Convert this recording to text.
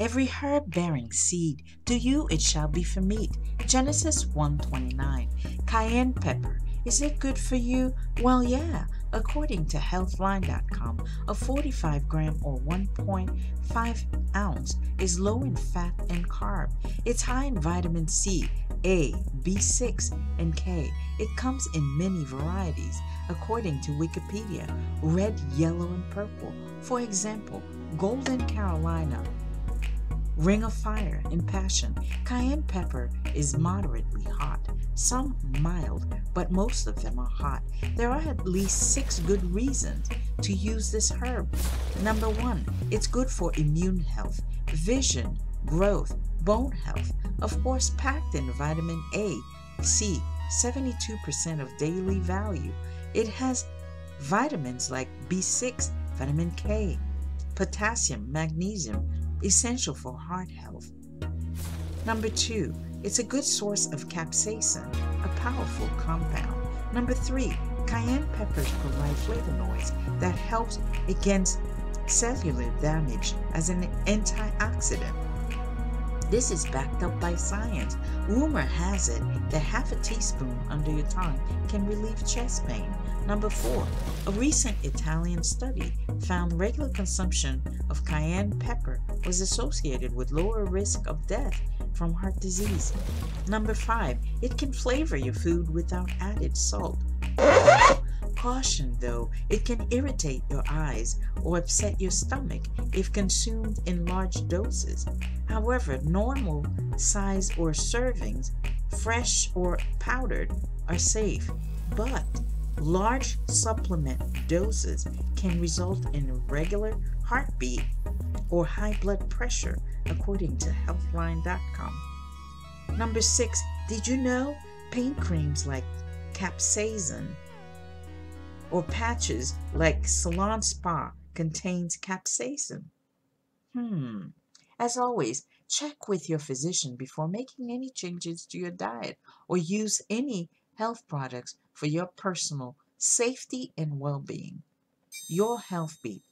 Every herb bearing seed, to you it shall be for meat. Genesis 1:29. Cayenne pepper, is it good for you? Well, yeah. According to Healthline.com, a 45 gram or 1.5 ounce is low in fat and carb. It's high in vitamin C, A, B6, and K. It comes in many varieties, according to Wikipedia red, yellow, and purple. For example, Golden Carolina, Ring of Fire, and Passion. Cayenne pepper is moderately hot, some mild, but most of them are hot. There are at least six good reasons to use this herb. Number one, it's good for immune health, vision, growth, bone health, of course, packed in vitamin A, C, 72% of daily value. It has vitamins like B6, vitamin K, potassium, magnesium, essential for heart health. Number two, it's a good source of capsaicin, a powerful compound. Number three, cayenne peppers provide flavonoids that helps against cellular damage as an antioxidant. This is backed up by science. Rumor has it that half a teaspoon under your tongue can relieve chest pain. Number four, a recent Italian study found regular consumption of cayenne pepper was associated with lower risk of death from heart disease. Number five, it can flavor your food without added salt. Caution though, it can irritate your eyes or upset your stomach if consumed in large doses. However, normal size or servings, fresh or powdered, are safe, but large supplement doses can result in irregular heartbeat or high blood pressure, according to Healthline.com. Number six, did you know pain creams like capsaicin or patches like Salonpas contains capsaicin? Hmm. As always, check with your physician before making any changes to your diet or use any health products for your personal safety and well being. Your Health Beat